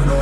down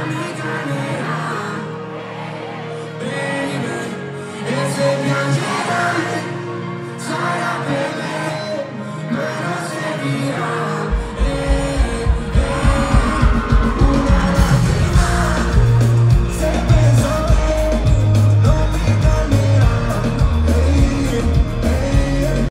on a journey.